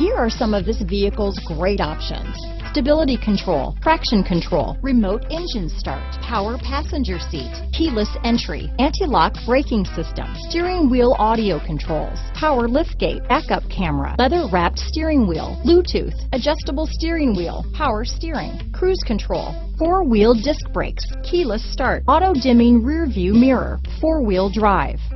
Here are some of this vehicle's great options. Stability control, traction control, remote engine start, power passenger seat, keyless entry, anti-lock braking system, steering wheel audio controls, power liftgate, backup camera, leather wrapped steering wheel, Bluetooth, adjustable steering wheel, power steering, cruise control, four-wheel disc brakes, keyless start, auto-dimming rear view mirror, four-wheel drive,